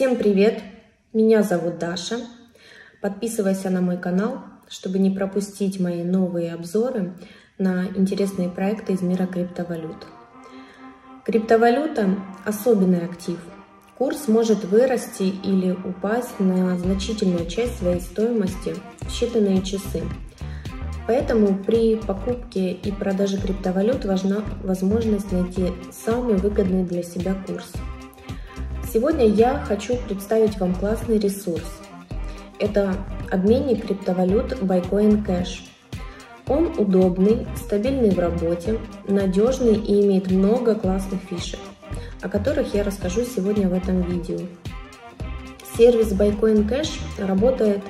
Всем привет! Меня зовут Даша. Подписывайся на мой канал, чтобы не пропустить мои новые обзоры на интересные проекты из мира криптовалют. Криптовалюта – особенный актив. Курс может вырасти или упасть на значительную часть своей стоимости в считанные часы. Поэтому при покупке и продаже криптовалют важна возможность найти самый выгодный для себя курс – Сегодня я хочу представить вам классный ресурс. Это обменник криптовалют Bitcoin Cash. Он удобный, стабильный в работе, надежный и имеет много классных фишек, о которых я расскажу сегодня в этом видео. Сервис Bitcoin Cash работает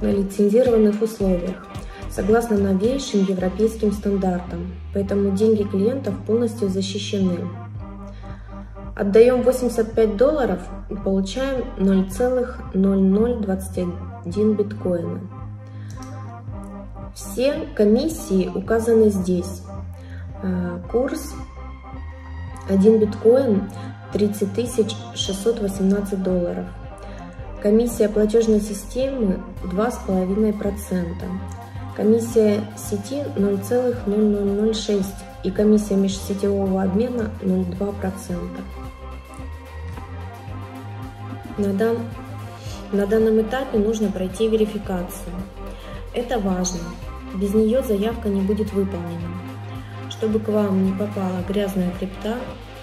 на лицензированных условиях, согласно новейшим европейским стандартам, поэтому деньги клиентов полностью защищены. Отдаем 85 долларов и получаем 0,0021 биткоина. Все комиссии указаны здесь. А, курс 1 биткоин 30 618 долларов. Комиссия платежной системы 2,5%. Комиссия сети 0,0006 и комиссия межсетевого обмена 0,2%. На, дан... на данном этапе нужно пройти верификацию. Это важно. Без нее заявка не будет выполнена. Чтобы к вам не попала грязная крипта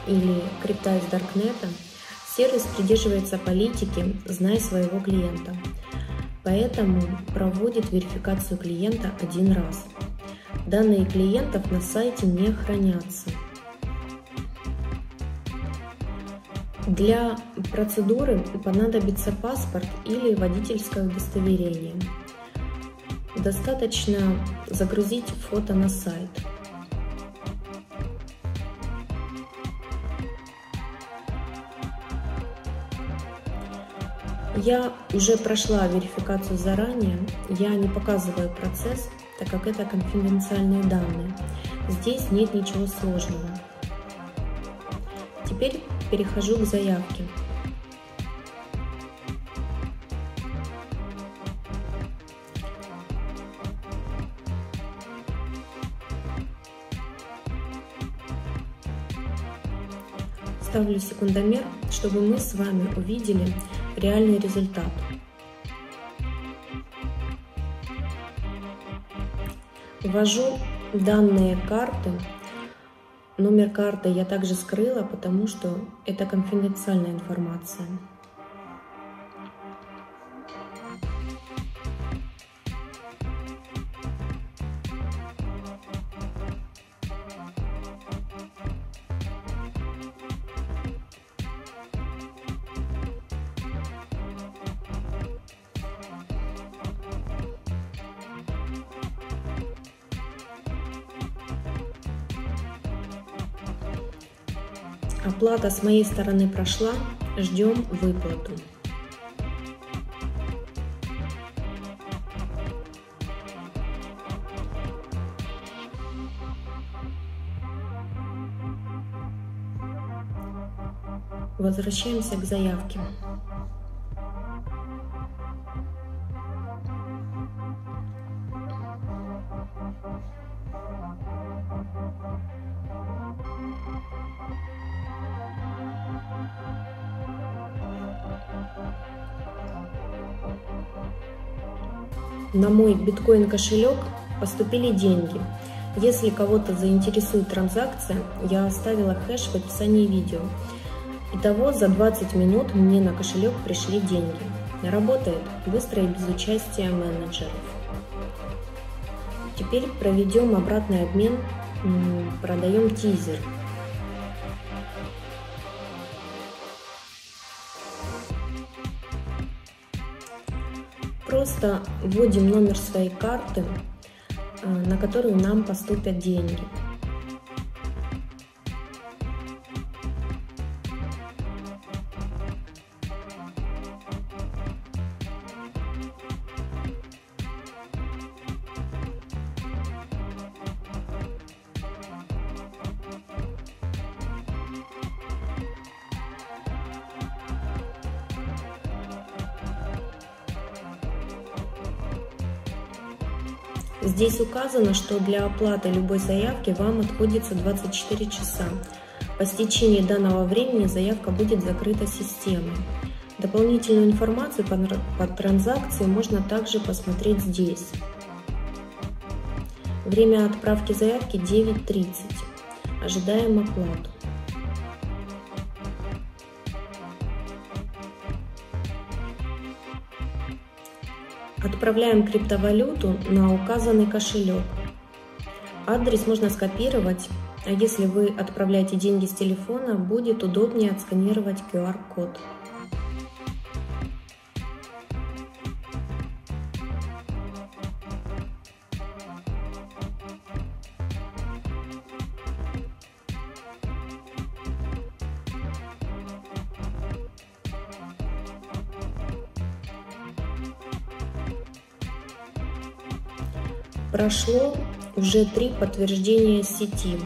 или крипта из Даркнета, сервис придерживается политики «Знай своего клиента». Поэтому проводит верификацию клиента один раз. Данные клиентов на сайте не хранятся. Для процедуры понадобится паспорт или водительское удостоверение. Достаточно загрузить фото на сайт. Я уже прошла верификацию заранее, я не показываю процесс, так как это конфиденциальные данные. Здесь нет ничего сложного. Теперь перехожу к заявке. Ставлю секундомер, чтобы мы с вами увидели реальный результат. Ввожу данные карты Номер карты я также скрыла, потому что это конфиденциальная информация. Оплата с моей стороны прошла, ждем выплату. Возвращаемся к заявке. На мой биткоин кошелек поступили деньги. Если кого-то заинтересует транзакция, я оставила хэш в описании видео. Итого за 20 минут мне на кошелек пришли деньги. Работает быстро и без участия менеджеров. Теперь проведем обратный обмен, продаем тизер. Просто вводим номер своей карты, э, на которую нам поступят деньги. Здесь указано, что для оплаты любой заявки вам отходится 24 часа. По стечении данного времени заявка будет закрыта системой. Дополнительную информацию по, по транзакции можно также посмотреть здесь. Время отправки заявки 9.30. Ожидаем оплату. Отправляем криптовалюту на указанный кошелек. Адрес можно скопировать, а если вы отправляете деньги с телефона, будет удобнее отсканировать QR-код. Прошло уже три подтверждения сети.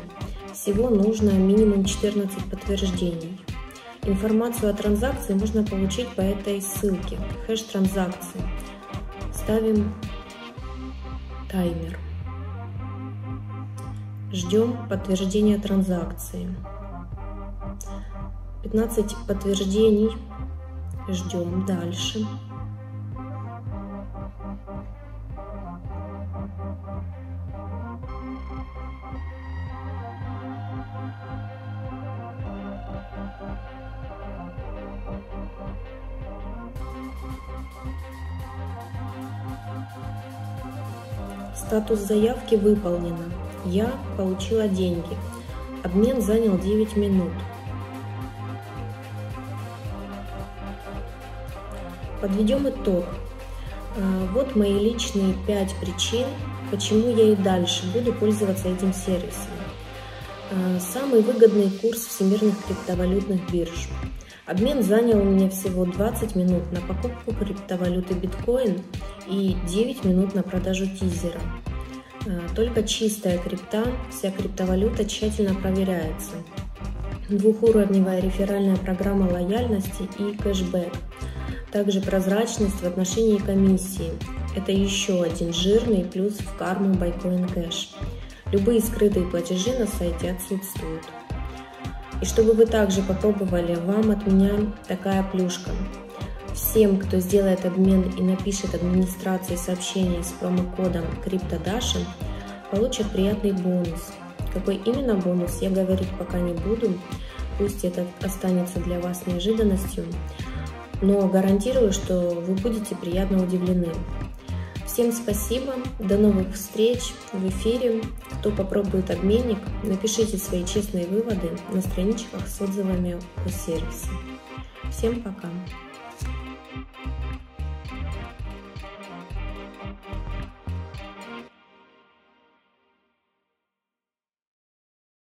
Всего нужно минимум 14 подтверждений. Информацию о транзакции можно получить по этой ссылке. Хэш транзакции. Ставим таймер. Ждем подтверждения транзакции. 15 подтверждений. Ждем дальше. Статус заявки выполнено. Я получила деньги. Обмен занял 9 минут. Подведем итог. А, вот мои личные 5 причин, почему я и дальше буду пользоваться этим сервисом. А, самый выгодный курс всемирных криптовалютных бирж. Обмен занял у меня всего 20 минут на покупку криптовалюты биткоин и 9 минут на продажу тизера. А, только чистая крипта, вся криптовалюта тщательно проверяется. Двухуровневая реферальная программа лояльности и кэшбэк. Также прозрачность в отношении комиссии. Это еще один жирный плюс в карму Байкоин Кэш. Любые скрытые платежи на сайте отсутствуют. И чтобы вы также попробовали, вам от меня такая плюшка. Всем, кто сделает обмен и напишет администрации сообщение с промокодом CryptoDasha, получат приятный бонус. Какой именно бонус, я говорить пока не буду. Пусть это останется для вас неожиданностью. Но гарантирую, что вы будете приятно удивлены. Всем спасибо, до новых встреч в эфире. Кто попробует обменник, напишите свои честные выводы на страничках с отзывами о сервисе. Всем пока!